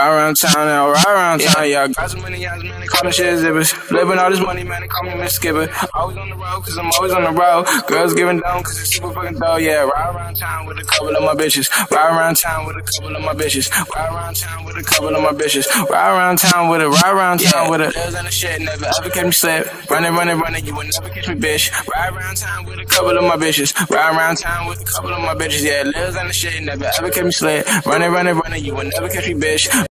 Ride around town now, ride around town, yeah. Got some money, yeah, man, they call me shit zippers. Living all this money, man, they call me Miss Skipper. Always on the road, cause I'm always on the road. Girls giving down, cause it's super fucking dope, yeah. Ride around town with a couple of my bitches. Ride around town with a couple of my bitches. Ride around town with a couple of my bitches. Ride around town with a, ride around town with a. Girls on the shit, never ever catch me slip. Running, running, running, you will never catch me, bitch. Ride around town with a couple of my bitches. Ride around town with a couple of my bitches, yeah. Lils on the shit, never ever catch me slip. Running, running, running, you will never catch me, bitch.